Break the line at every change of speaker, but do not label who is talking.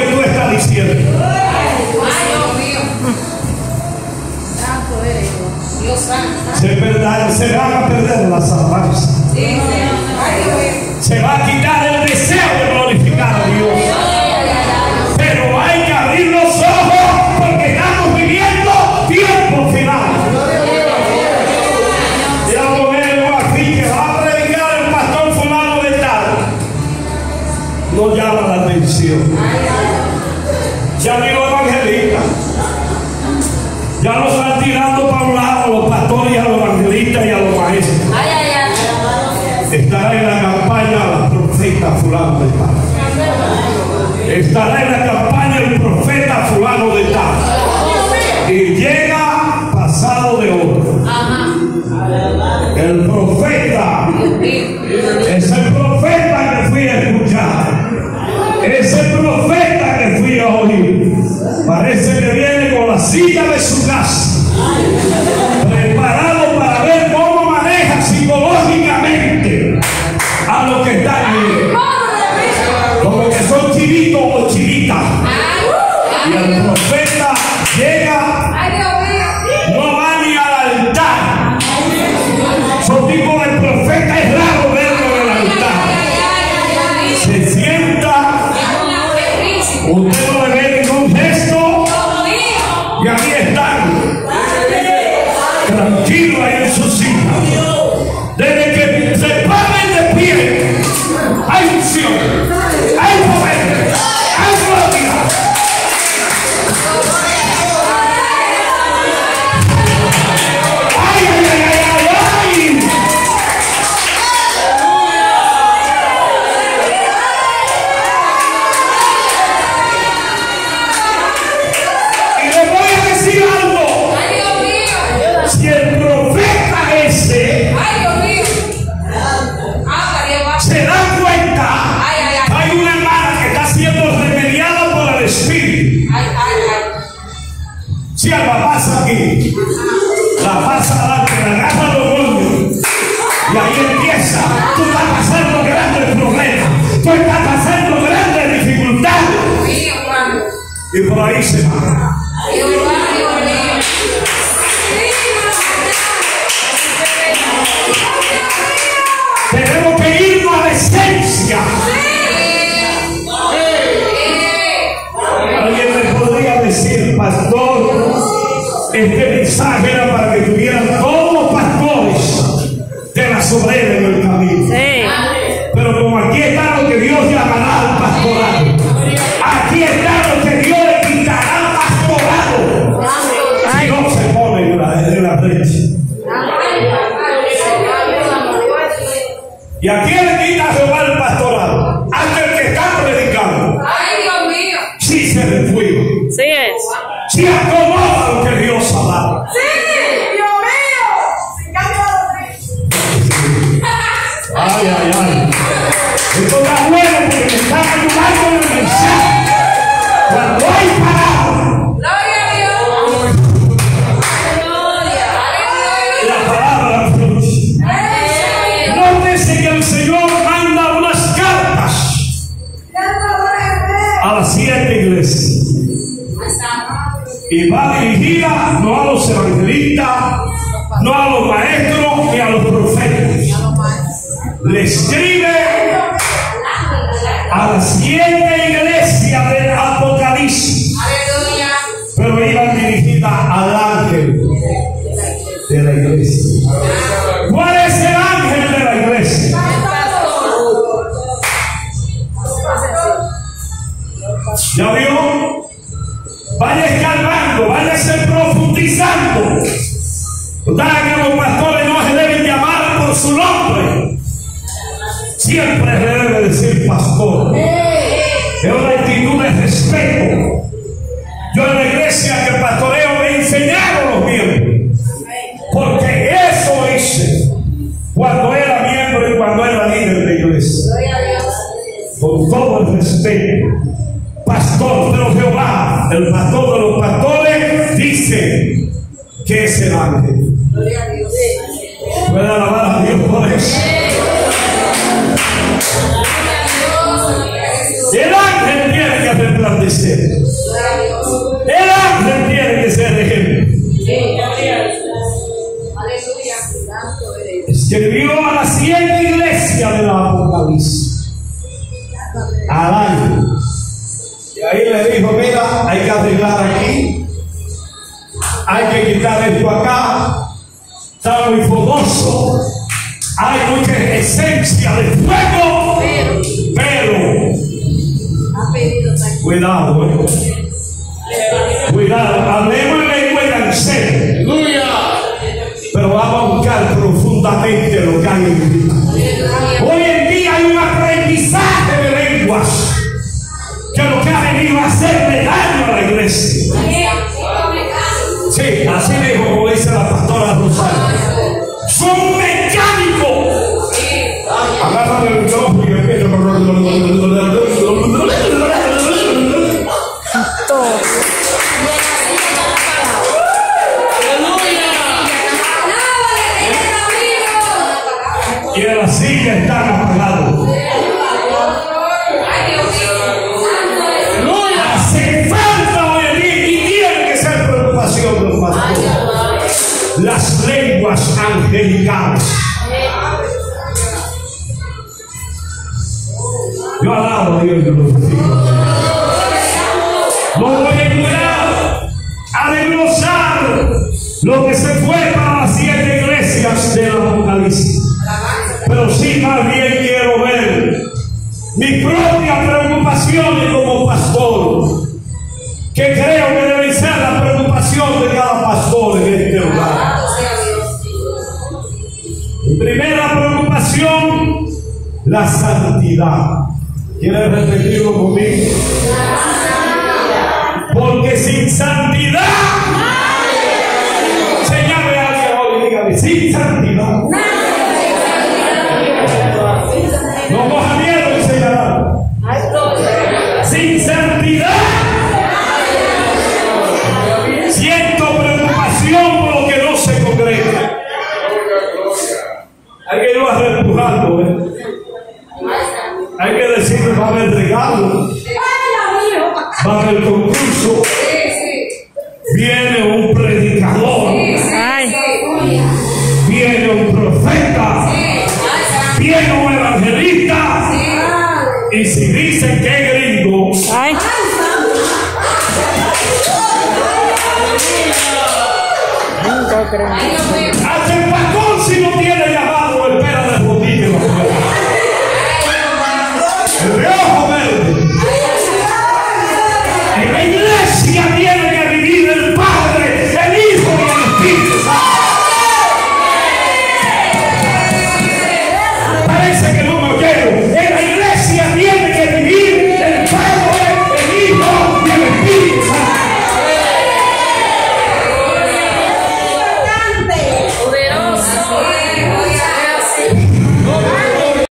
que tú estás diciendo. Se, perderá- se van a perder las alabanzas. Se va a quitar el deseo fulano de. Estará en la campaña el profeta fulano de tal. Y llega pasado de oro. El profeta es el profeta que fui a escuchar. Es el profeta que fui a oír. Parece que viene con la silla de su casa. Tranquilos ahí en su silla. Y por ahí se va. Tenemos que irnos a la esencia. Alguien me podría decir, pastor, este mensaje era para que tuvieran todos los pastores de la sobrera en el camino. ¿Y a quién le quita Jehová el pastorado? Al que está predicando. Si se le fue.
Sí es.
Si acomoda lo que Dios ha dado. Ay, ay, ay. Esto está bueno porque me está ayudando en el mensaje. Cuando Y va dirigida no a los evangelistas, no a los maestros ni a los profetas. Le escribe a las siete iglesias del Apocalipsis, pero iban dirigidas al ángel de la iglesia. ¿Cuál es el ángel de la iglesia? ¿Ya vio? Vaya escarbando, váyase profundizando. Total que los pastores no se deben llamar por su nombre. Siempre se debe decir pastor. Es una actitud de respeto. Yo en la iglesia que pastoreo me enseñaron los miembros. Porque eso hice cuando era miembro y cuando era líder de iglesia. Con todo el respeto. Pastor, pero Jehová, el pastor de los pastores, dice que es el ángel. Puede alabar a Dios por eso. El ángel tiene que resplandecer. Dijo, mira, hay que arreglar aquí. Hay que quitar esto acá. Está muy fogoso. Hay mucha esencia de fuego. Pero, cuidado, eh. Cuidado, hablemos en lengua.
Aleluya.
Pero vamos a buscar profundamente lo que hay en silla están apagados. Hace falta hoy en día y tiene que ser preocupación de los pastores. Las lenguas angelicales. Yo alabo a Dios y lo glorifico. No voy a cuidar a desglosar lo que se fue para las siete iglesias del Apocalipsis. Pero sí más bien quiero ver mis propias preocupaciones como pastor, que creo que deben ser la preocupación de cada pastor en este lugar. Mi primera preocupación, la santidad. ¿Quieres repetirlo conmigo? Porque sin santidad, señale a alguien hoy, dígame, sin santidad. Hay que ir a reempujarlo. ¿eh? Hay que decirle, va a haber regalo, va a haber concurso, viene un predicador, viene un profeta, viene un evangelista. Y si dicen que es gringo,
Ay,
hasta